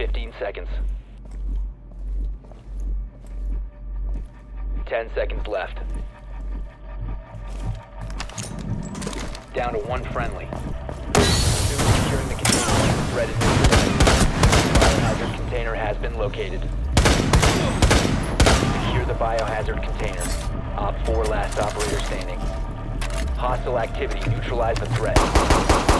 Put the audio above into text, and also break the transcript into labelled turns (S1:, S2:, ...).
S1: 15 seconds. 10 seconds left. Down to one friendly. Securing the container. Threat is. Biohazard container has been located. Secure the biohazard container. Op 4 last operator standing. Hostile activity. Neutralize the threat.